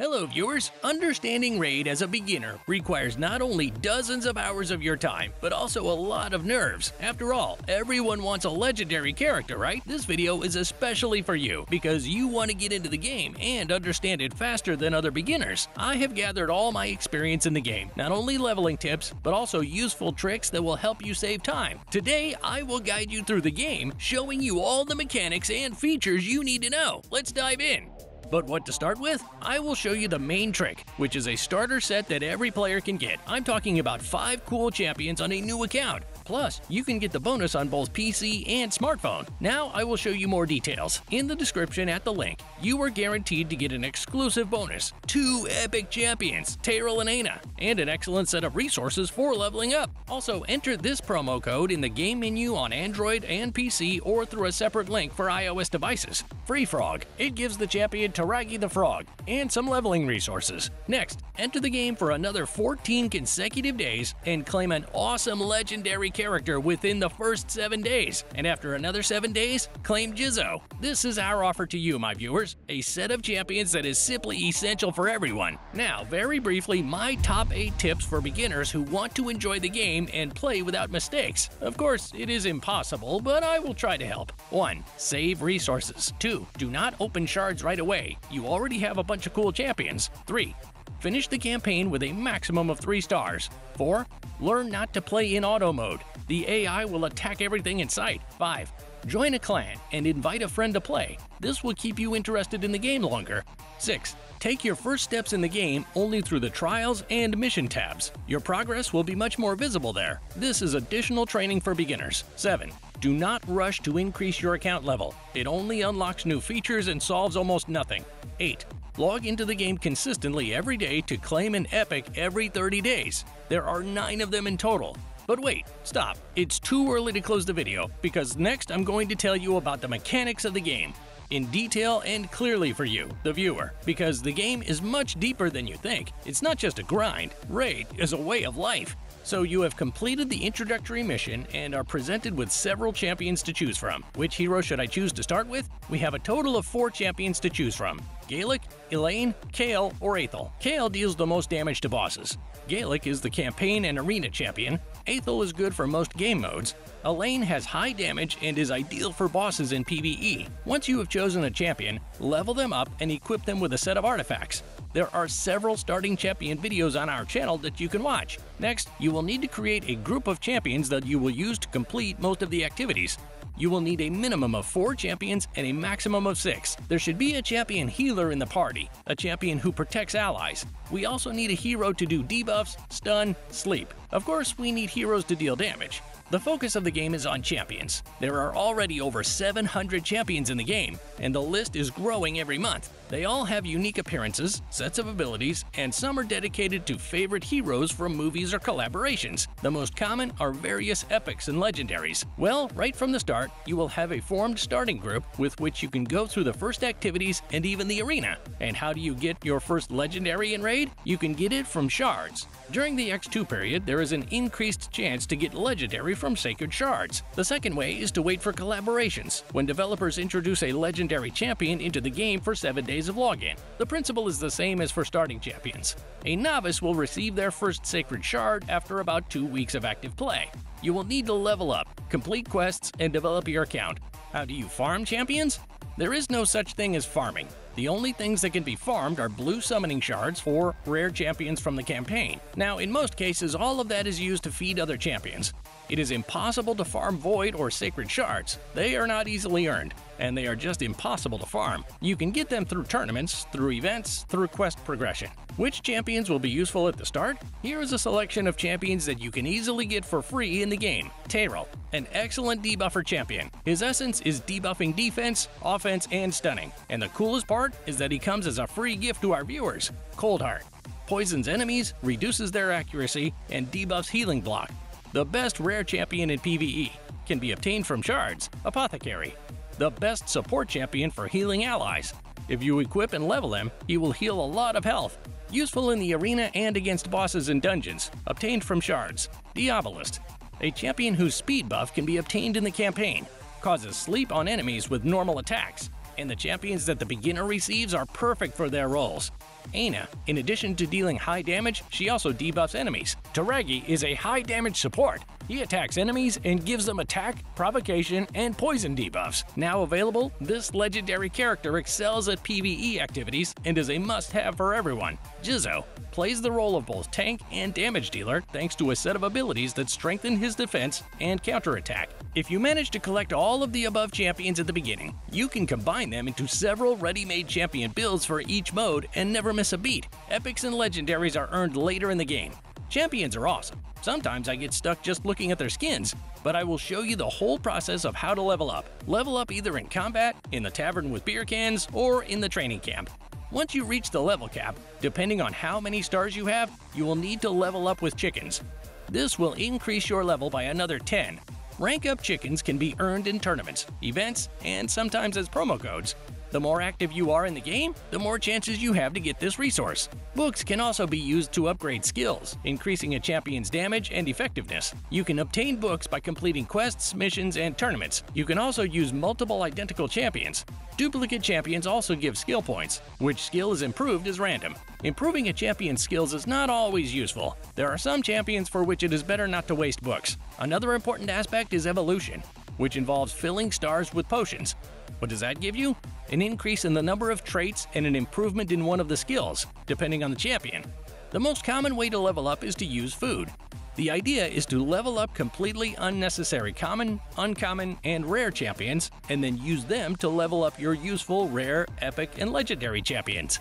Hello, viewers! Understanding Raid as a beginner requires not only dozens of hours of your time, but also a lot of nerves. After all, everyone wants a legendary character, right? This video is especially for you, because you want to get into the game and understand it faster than other beginners. I have gathered all my experience in the game, not only leveling tips, but also useful tricks that will help you save time. Today, I will guide you through the game, showing you all the mechanics and features you need to know. Let's dive in! But what to start with? I will show you the main trick, which is a starter set that every player can get. I'm talking about 5 cool champions on a new account. Plus, you can get the bonus on both PC and smartphone. Now I will show you more details. In the description at the link, you are guaranteed to get an exclusive bonus, two epic champions, Tayrel and Aina, and an excellent set of resources for leveling up. Also, enter this promo code in the game menu on Android and PC or through a separate link for iOS devices. Free Frog. It gives the champion Toragi the Frog and some leveling resources. Next, enter the game for another 14 consecutive days and claim an awesome legendary character within the first 7 days, and after another 7 days, claim Jizoh. This is our offer to you, my viewers, a set of champions that is simply essential for everyone. Now, very briefly, my top 8 tips for beginners who want to enjoy the game and play without mistakes. Of course, it is impossible, but I will try to help. 1. Save resources. 2. Do not open shards right away. You already have a bunch of cool champions. 3. Finish the campaign with a maximum of 3 stars. 4. Learn not to play in auto mode. The AI will attack everything in sight. 5. Join a clan and invite a friend to play. This will keep you interested in the game longer. 6. Take your first steps in the game only through the trials and mission tabs. Your progress will be much more visible there. This is additional training for beginners. 7. Do not rush to increase your account level. It only unlocks new features and solves almost nothing. 8. Log into the game consistently every day to claim an epic every 30 days. There are 9 of them in total. But wait, stop. It's too early to close the video because next I'm going to tell you about the mechanics of the game in detail and clearly for you, the viewer, because the game is much deeper than you think. It's not just a grind, Raid is a way of life. So you have completed the introductory mission and are presented with several champions to choose from. Which hero should I choose to start with? We have a total of four champions to choose from. Galek, Elhain, Kael, or Athel. Kael deals the most damage to bosses. Galek is the campaign and arena champion. Athel is good for most game modes. Elhain has high damage and is ideal for bosses in PvE. Once you have chosen a champion, level them up and equip them with a set of artifacts. There are several starting champion videos on our channel that you can watch. Next, you will need to create a group of champions that you will use to complete most of the activities. You will need a minimum of 4 champions and a maximum of 6. There should be a champion healer in the party, a champion who protects allies. We also need a hero to do debuffs, stun, sleep. Of course, we need heroes to deal damage. The focus of the game is on champions. There are already over 700 champions in the game, and the list is growing every month. They all have unique appearances, sets of abilities, and some are dedicated to favorite heroes from movies or collaborations. The most common are various epics and legendaries. Well, right from the start, you will have a formed starting group with which you can go through the first activities and even the arena. And how do you get your first legendary in Raid? You can get it from shards. During the X2 period, there is an increased chance to get legendary from sacred shards. The second way is to wait for collaborations, when developers introduce a legendary champion into the game for 7 days of login. The principle is the same as for starting champions. A novice will receive their first sacred shard after about 2 weeks of active play. You will need to level up, complete quests, and develop your account. How do you farm champions? There is no such thing as farming. The only things that can be farmed are blue summoning shards or rare champions from the campaign. Now, in most cases, all of that is used to feed other champions. It is impossible to farm void or sacred shards. They are not easily earned, and they are just impossible to farm. You can get them through tournaments, through events, through quest progression. Which champions will be useful at the start? Here is a selection of champions that you can easily get for free in the game. Tayrel, an excellent debuffer champion. His essence is debuffing defense, offense, and stunning. And the coolest part is that he comes as a free gift to our viewers. Coldheart poisons enemies, reduces their accuracy, and debuffs healing block. The best rare champion in PvE can be obtained from shards, Apothecary. The best support champion for healing allies. If you equip and level him, he will heal a lot of health. Useful in the arena and against bosses and dungeons, obtained from shards. Diabolist, a champion whose speed buff can be obtained in the campaign, causes sleep on enemies with normal attacks, and the champions that the beginner receives are perfect for their roles. Aina. In addition to dealing high damage, she also debuffs enemies. Toragi is a high damage support. He attacks enemies and gives them attack, provocation, and poison debuffs. Now available, this legendary character excels at PvE activities and is a must-have for everyone. Jizoh plays the role of both tank and damage dealer thanks to a set of abilities that strengthen his defense and counterattack. If you manage to collect all of the above champions at the beginning, you can combine them into several ready-made champion builds for each mode and never miss a beat. Epics and legendaries are earned later in the game. Champions are awesome. Sometimes I get stuck just looking at their skins, but I will show you the whole process of how to level up. Level up either in combat, in the tavern with beer cans, or in the training camp. Once you reach the level cap, depending on how many stars you have, you will need to level up with chickens. This will increase your level by another 10. Rank up chickens can be earned in tournaments, events, and sometimes as promo codes. The more active you are in the game, the more chances you have to get this resource. Books can also be used to upgrade skills, increasing a champion's damage and effectiveness. You can obtain books by completing quests, missions, and tournaments. You can also use multiple identical champions. Duplicate champions also give skill points. Which skill is improved is random. Improving a champion's skills is not always useful. There are some champions for which it is better not to waste books. Another important aspect is evolution, which involves filling stars with potions. What does that give you? An increase in the number of traits and an improvement in one of the skills, depending on the champion. The most common way to level up is to use food. The idea is to level up completely unnecessary common, uncommon, and rare champions, and then use them to level up your useful rare, epic, and legendary champions.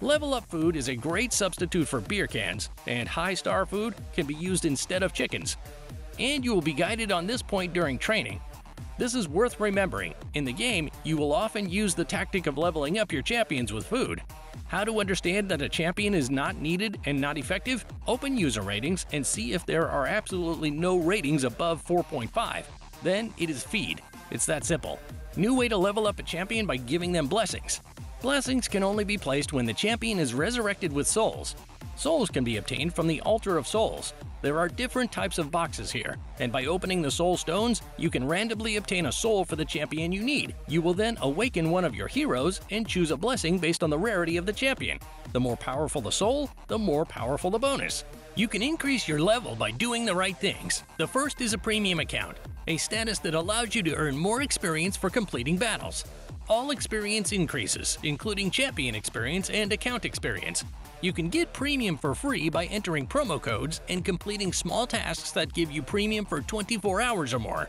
Level Up food is a great substitute for beer cans, and high star food can be used instead of chickens. And you will be guided on this point during training, this is worth remembering. In the game, you will often use the tactic of leveling up your champions with food. How to understand that a champion is not needed and not effective? Open user ratings and see if there are absolutely no ratings above 4.5. Then it is feed. It's that simple. New way to level up a champion by giving them blessings. Blessings can only be placed when the champion is resurrected with souls. Souls can be obtained from the Altar of Souls. There are different types of boxes here, and by opening the soul stones, you can randomly obtain a soul for the champion you need. You will then awaken one of your heroes and choose a blessing based on the rarity of the champion. The more powerful the soul, the more powerful the bonus. You can increase your level by doing the right things. The first is a premium account, a status that allows you to earn more experience for completing battles. All experience increases, including champion experience and account experience. You can get premium for free by entering promo codes and completing small tasks that give you premium for 24 hours or more.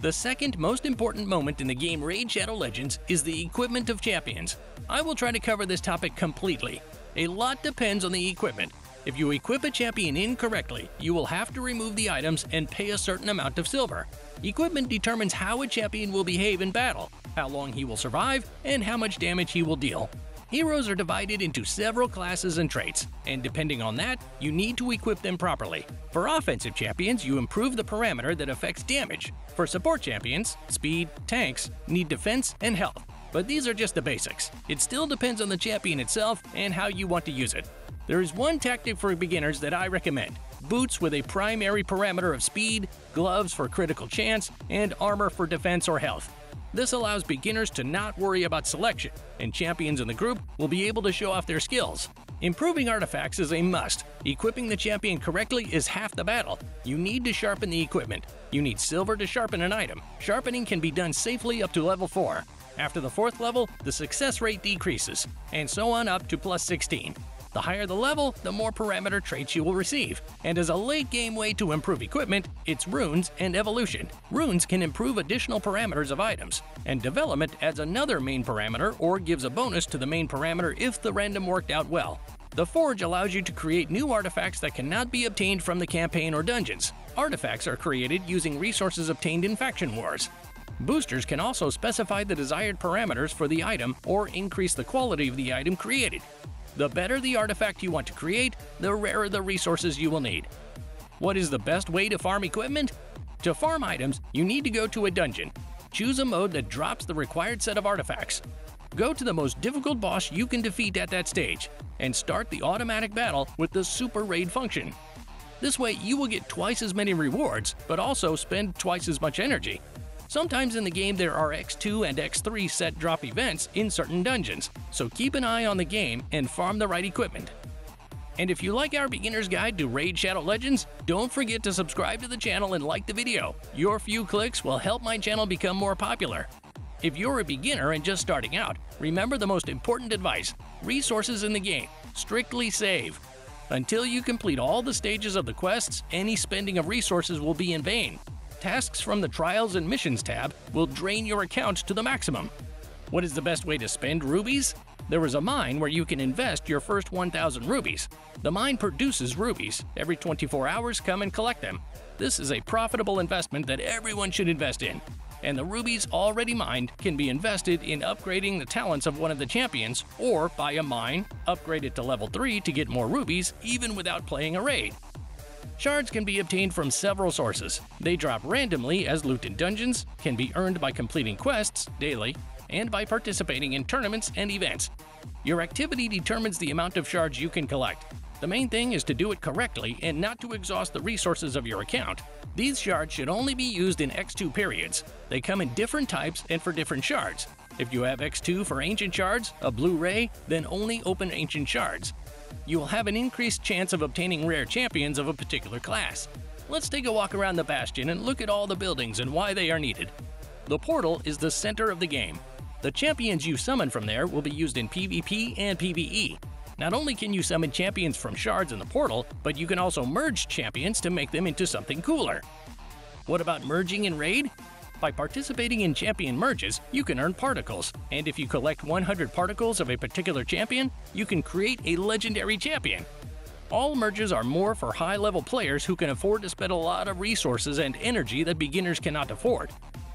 The second most important moment in the game Raid Shadow Legends is the equipment of champions. I will try to cover this topic completely. A lot depends on the equipment. If you equip a champion incorrectly, you will have to remove the items and pay a certain amount of silver. Equipment determines how a champion will behave in battle, how long he will survive, and how much damage he will deal. Heroes are divided into several classes and traits, and depending on that, you need to equip them properly. For offensive champions, you improve the parameter that affects damage. For support champions, speed, tanks, need defense, and health. But these are just the basics. It still depends on the champion itself and how you want to use it. There is one tactic for beginners that I recommend. Boots with a primary parameter of speed, gloves for critical chance, and armor for defense or health. This allows beginners to not worry about selection, and champions in the group will be able to show off their skills. Improving artifacts is a must. Equipping the champion correctly is half the battle. You need to sharpen the equipment. You need silver to sharpen an item. Sharpening can be done safely up to level 4. After the fourth level, the success rate decreases, and so on up to plus 16. The higher the level, the more parameter traits you will receive. And as a late game way to improve equipment, it's runes and evolution. Runes can improve additional parameters of items, and development adds another main parameter or gives a bonus to the main parameter if the random worked out well. The Forge allows you to create new artifacts that cannot be obtained from the campaign or dungeons. Artifacts are created using resources obtained in faction wars. Boosters can also specify the desired parameters for the item or increase the quality of the item created. The better the artifact you want to create, the rarer the resources you will need. What is the best way to farm equipment? To farm items, you need to go to a dungeon. Choose a mode that drops the required set of artifacts. Go to the most difficult boss you can defeat at that stage, and start the automatic battle with the Super Raid function. This way, you will get twice as many rewards, but also spend twice as much energy. Sometimes in the game there are X2 and X3 set drop events in certain dungeons, so keep an eye on the game and farm the right equipment. And if you like our beginner's guide to Raid Shadow Legends, don't forget to subscribe to the channel and like the video. Your few clicks will help my channel become more popular. If you're a beginner and just starting out, remember the most important advice resources in the game. Strictly save. Until you complete all the stages of the quests, any spending of resources will be in vain. Tasks from the Trials and Missions tab will drain your account to the maximum. What is the best way to spend rubies? There is a mine where you can invest your first 1,000 rubies. The mine produces rubies. Every 24 hours, come and collect them. This is a profitable investment that everyone should invest in. And the rubies already mined can be invested in upgrading the talents of one of the champions, or buy a mine, upgrade it to level 3 to get more rubies, even without playing a raid. Shards can be obtained from several sources. They drop randomly as loot in dungeons, can be earned by completing quests daily, and by participating in tournaments and events. Your activity determines the amount of shards you can collect. The main thing is to do it correctly and not to exhaust the resources of your account. These shards should only be used in X2 periods. They come in different types and for different shards. If you have X2 for Ancient Shards, a blue ray, then only open Ancient Shards. You will have an increased chance of obtaining rare champions of a particular class. Let's take a walk around the Bastion and look at all the buildings and why they are needed. The portal is the center of the game. The champions you summon from there will be used in PvP and PvE. Not only can you summon champions from shards in the portal, but you can also merge champions to make them into something cooler. What about merging in Raid? By participating in champion merges, you can earn particles, and if you collect 100 particles of a particular champion, you can create a legendary champion. All merges are more for high-level players who can afford to spend a lot of resources and energy that beginners cannot afford.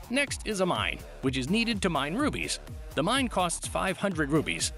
Next is a mine, which is needed to mine rubies. The mine costs 500 rubies.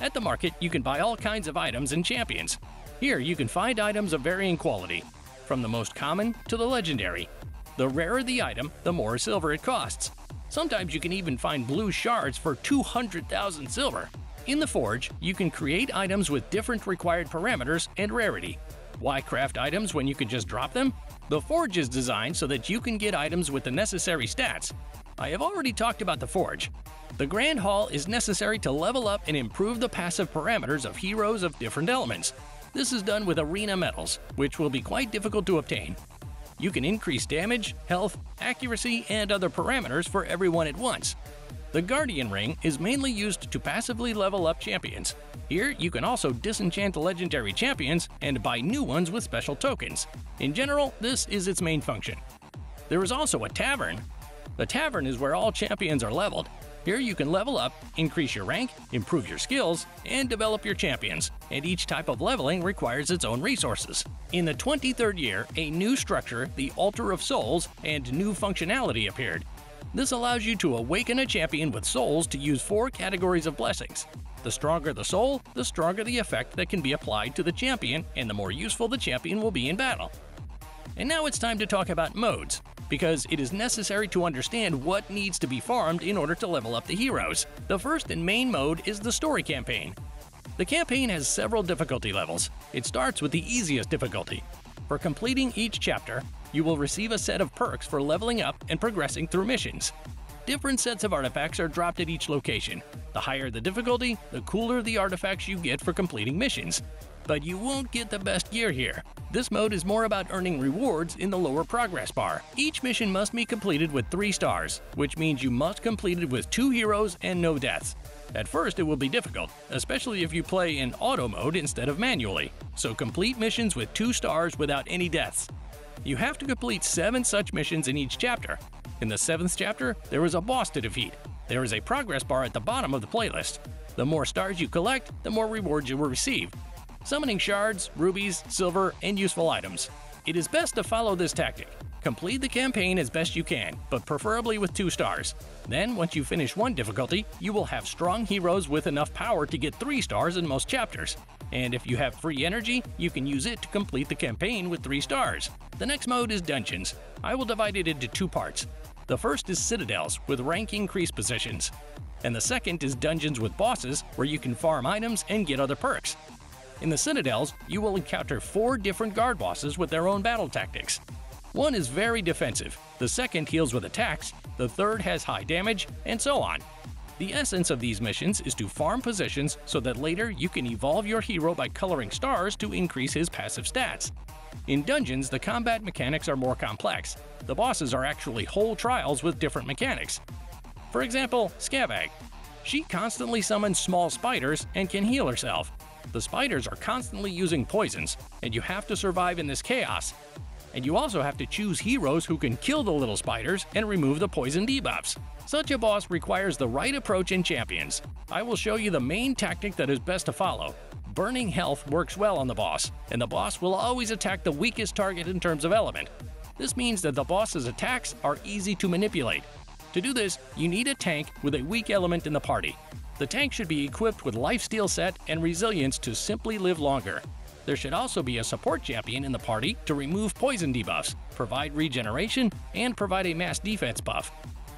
At the market, you can buy all kinds of items and champions. Here, you can find items of varying quality, from the most common to the legendary. The rarer the item, the more silver it costs. Sometimes you can even find blue shards for 200,000 silver. In the Forge, you can create items with different required parameters and rarity. Why craft items when you can just drop them? The Forge is designed so that you can get items with the necessary stats. I have already talked about the Forge. The Grand Hall is necessary to level up and improve the passive parameters of heroes of different elements. This is done with arena medals, which will be quite difficult to obtain. You can increase damage, health, accuracy, and other parameters for everyone at once. The Guardian Ring is mainly used to passively level up champions. Here, you can also disenchant legendary champions and buy new ones with special tokens. In general, this is its main function. There is also a tavern. The tavern is where all champions are leveled. Here you can level up, increase your rank, improve your skills, and develop your champions, and each type of leveling requires its own resources. In the 23rd year, a new structure, the Altar of Souls, and new functionality appeared. This allows you to awaken a champion with souls to use four categories of blessings. The stronger the soul, the stronger the effect that can be applied to the champion, and the more useful the champion will be in battle. And now it's time to talk about modes, because it is necessary to understand what needs to be farmed in order to level up the heroes. The first and main mode is the story campaign. The campaign has several difficulty levels. It starts with the easiest difficulty. For completing each chapter, you will receive a set of perks for leveling up and progressing through missions. Different sets of artifacts are dropped at each location. The higher the difficulty, the cooler the artifacts you get for completing missions. But you won't get the best gear here. This mode is more about earning rewards in the lower progress bar. Each mission must be completed with 3 stars, which means you must complete it with 2 heroes and no deaths. At first, it will be difficult, especially if you play in auto mode instead of manually, so complete missions with 2 stars without any deaths. You have to complete 7 such missions in each chapter. In the 7th chapter, there is a boss to defeat. There is a progress bar at the bottom of the playlist. The more stars you collect, the more rewards you will receive. Summoning shards, rubies, silver, and useful items. It is best to follow this tactic. Complete the campaign as best you can, but preferably with 2 stars. Then, once you finish one difficulty, you will have strong heroes with enough power to get 3 stars in most chapters. And if you have free energy, you can use it to complete the campaign with 3 stars. The next mode is Dungeons. I will divide it into two parts. The first is Citadels, with rank increase positions. And the second is Dungeons with bosses, where you can farm items and get other perks. In the Citadels, you will encounter four different guard bosses with their own battle tactics. One is very defensive, the second heals with attacks, the third has high damage, and so on. The essence of these missions is to farm positions so that later you can evolve your hero by coloring stars to increase his passive stats. In dungeons, the combat mechanics are more complex. The bosses are actually whole trials with different mechanics. For example, Skavag. She constantly summons small spiders and can heal herself. The spiders are constantly using poisons, and you have to survive in this chaos. And you also have to choose heroes who can kill the little spiders and remove the poison debuffs. Such a boss requires the right approach in champions. I will show you the main tactic that is best to follow. Burning health works well on the boss, and the boss will always attack the weakest target in terms of element. This means that the boss's attacks are easy to manipulate. To do this, you need a tank with a weak element in the party. The tank should be equipped with lifesteal set and resilience to simply live longer. There should also be a support champion in the party to remove poison debuffs, provide regeneration, and provide a mass defense buff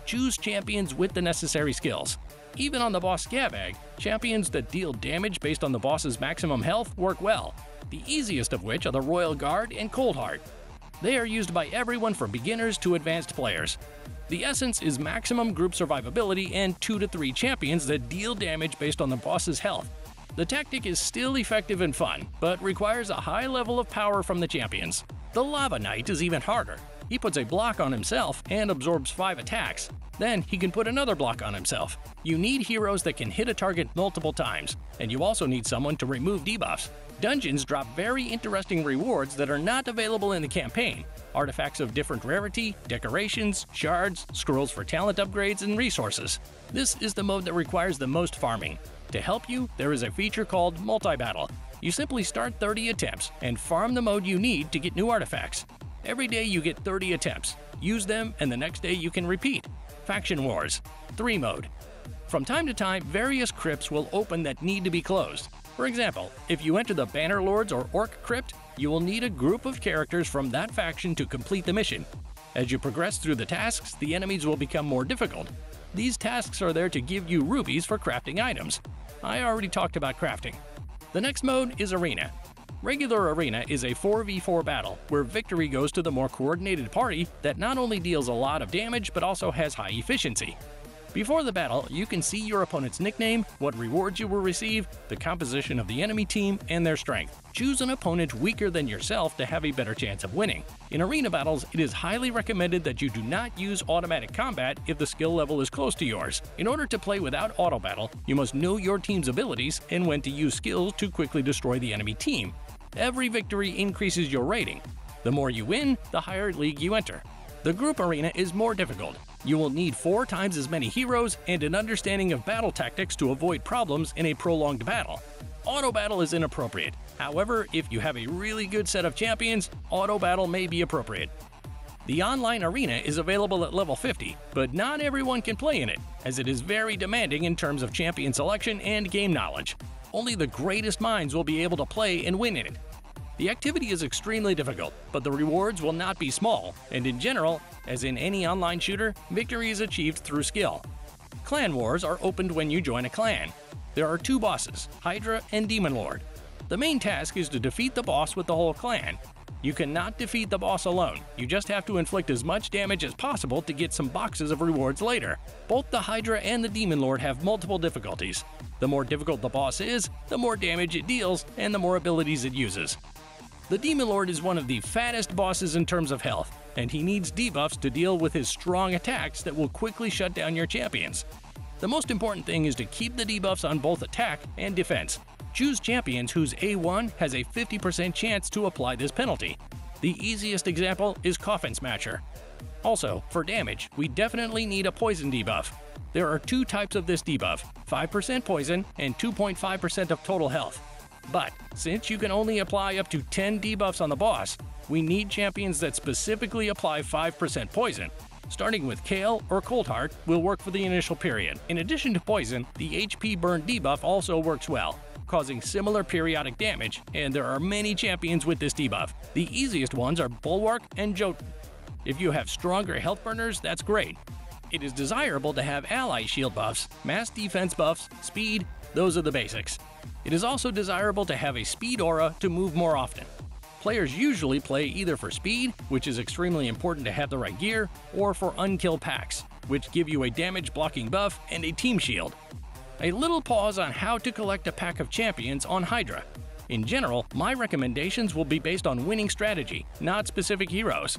choose champions with the necessary skills. Even on the boss Skavag, champions that deal damage based on the boss's maximum health work well, the easiest of which are the Royal Guard and Coldheart. They are used by everyone from beginners to advanced players. The essence is maximum group survivability and 2 to 3 champions that deal damage based on the boss's health. The tactic is still effective and fun, but requires a high level of power from the champions. The Lava Knight is even harder. He puts a block on himself and absorbs 5 attacks. Then he can put another block on himself. You need heroes that can hit a target multiple times, and you also need someone to remove debuffs. Dungeons drop very interesting rewards that are not available in the campaign. Artifacts of different rarity, decorations, shards, scrolls for talent upgrades, and resources. This is the mode that requires the most farming. To help you, there is a feature called Multi-Battle. You simply start 30 attempts and farm the mode you need to get new artifacts. Every day you get 30 attempts. Use them, and the next day you can repeat. Faction Wars 3 Mode From time to time, various crypts will open that need to be closed. For example, if you enter the Banner Lords or Orc Crypt, you will need a group of characters from that faction to complete the mission. As you progress through the tasks, the enemies will become more difficult. These tasks are there to give you rubies for crafting items. I already talked about crafting. The next mode is Arena. Regular Arena is a 4v4 battle, where victory goes to the more coordinated party that not only deals a lot of damage but also has high efficiency. Before the battle, you can see your opponent's nickname, what rewards you will receive, the composition of the enemy team, and their strength. Choose an opponent weaker than yourself to have a better chance of winning. In arena battles, it is highly recommended that you do not use automatic combat if the skill level is close to yours. In order to play without auto battle, you must know your team's abilities and when to use skills to quickly destroy the enemy team. Every victory increases your rating. The more you win, the higher league you enter. The group arena is more difficult. You will need four times as many heroes and an understanding of battle tactics to avoid problems in a prolonged battle. Auto battle is inappropriate. However, if you have a really good set of champions, auto battle may be appropriate. The online arena is available at level 50, but not everyone can play in it, as it is very demanding in terms of champion selection and game knowledge. Only the greatest minds will be able to play and win in it. The activity is extremely difficult, but the rewards will not be small, and in general, as in any online shooter, victory is achieved through skill. Clan wars are opened when you join a clan. There are two bosses, Hydra and Demon Lord. The main task is to defeat the boss with the whole clan. You cannot defeat the boss alone, you just have to inflict as much damage as possible to get some boxes of rewards later. Both the Hydra and the Demon Lord have multiple difficulties. The more difficult the boss is, the more damage it deals, and the more abilities it uses. The Demon Lord is one of the fattest bosses in terms of health, and he needs debuffs to deal with his strong attacks that will quickly shut down your champions. The most important thing is to keep the debuffs on both attack and defense. Choose champions whose A1 has a 50% chance to apply this penalty. The easiest example is Coffin Smasher. Also, for damage, we definitely need a poison debuff. There are two types of this debuff 5% poison and 2.5% of total health. But since you can only apply up to 10 debuffs on the boss, we need champions that specifically apply 5% poison. Starting with Kael or Coldheart will work for the initial period. In addition to poison, the HP burn debuff also works well, causing similar periodic damage, and there are many champions with this debuff. The easiest ones are Bulwark and Jotun. If you have stronger health burners, that's great. It is desirable to have ally shield buffs, mass defense buffs, speed, those are the basics. It is also desirable to have a speed aura to move more often. Players usually play either for speed, which is extremely important to have the right gear, or for unkill packs. which give you a damage blocking buff and a team shield. A little pause on how to collect a pack of champions on Hydra. In general, my recommendations will be based on winning strategy, not specific heroes.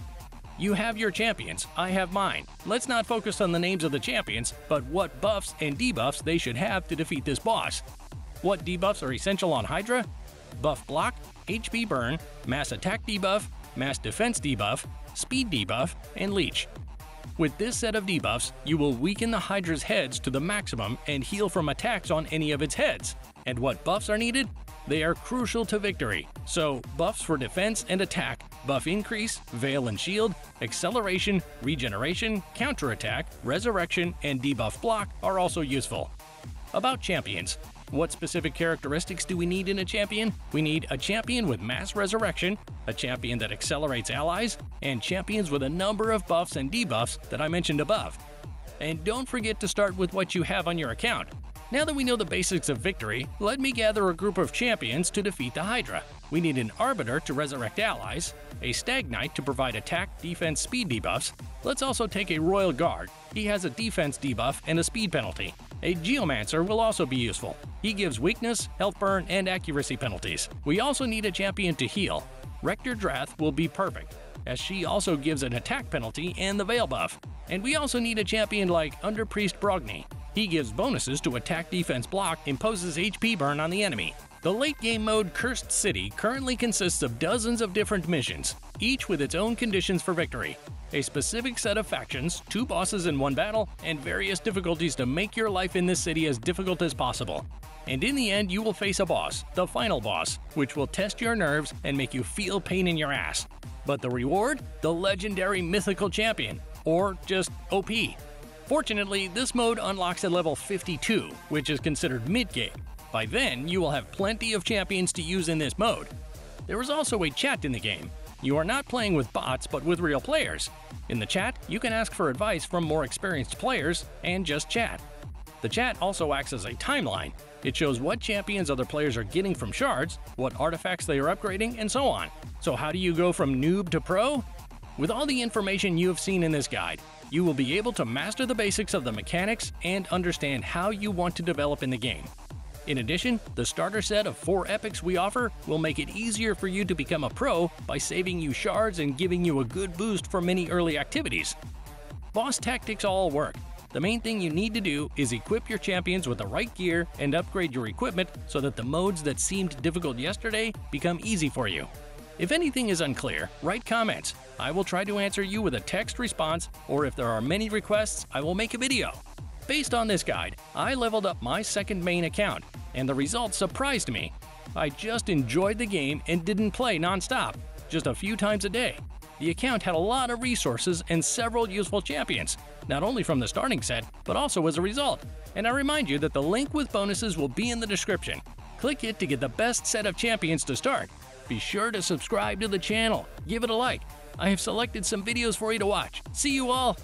You have your champions, I have mine. Let's not focus on the names of the champions, but what buffs and debuffs they should have to defeat this boss. What debuffs are essential on Hydra? Buff block, HP burn, mass attack debuff, mass defense debuff, speed debuff, and leech. With this set of debuffs, you will weaken the Hydra's heads to the maximum and heal from attacks on any of its heads. And what buffs are needed? They are crucial to victory. So, buffs for defense and attack, buff increase, veil and shield, acceleration, regeneration, counterattack, resurrection, and debuff block are also useful. About champions. What specific characteristics do we need in a champion? We need a champion with mass resurrection, a champion that accelerates allies, and champions with a number of buffs and debuffs that I mentioned above. And don't forget to start with what you have on your account. Now that we know the basics of victory, let me gather a group of champions to defeat the Hydra. We need an Arbiter to resurrect allies, a Stag Knight to provide attack, defense, speed debuffs. Let's also take a Royal Guard. He has a defense debuff and a speed penalty. A Geomancer will also be useful. He gives weakness, health burn, and accuracy penalties. We also need a champion to heal. Rector Drath will be perfect, as she also gives an attack penalty and the Veil buff. And we also need a champion like Underpriest Brogni. He gives bonuses to attack defense block, imposes HP burn on the enemy. The late game mode Cursed City currently consists of dozens of different missions, each with its own conditions for victory a specific set of factions, two bosses in one battle, and various difficulties to make your life in this city as difficult as possible. And in the end, you will face a boss, the final boss, which will test your nerves and make you feel pain in your ass. But the reward? The legendary mythical champion, or just OP. Fortunately, this mode unlocks at level 52, which is considered mid-game. By then, you will have plenty of champions to use in this mode. There is also a chat in the game, you are not playing with bots, but with real players. In the chat, you can ask for advice from more experienced players and just chat. The chat also acts as a timeline. It shows what champions other players are getting from shards, what artifacts they are upgrading, and so on. So how do you go from noob to pro? With all the information you have seen in this guide, you will be able to master the basics of the mechanics and understand how you want to develop in the game. In addition, the starter set of 4 epics we offer will make it easier for you to become a pro by saving you shards and giving you a good boost for many early activities. Boss tactics all work. The main thing you need to do is equip your champions with the right gear and upgrade your equipment so that the modes that seemed difficult yesterday become easy for you. If anything is unclear, write comments. I will try to answer you with a text response, or if there are many requests, I will make a video. Based on this guide, I leveled up my second main account and the results surprised me. I just enjoyed the game and didn't play non-stop, just a few times a day. The account had a lot of resources and several useful champions, not only from the starting set, but also as a result. And I remind you that the link with bonuses will be in the description. Click it to get the best set of champions to start. Be sure to subscribe to the channel, give it a like. I have selected some videos for you to watch. See you all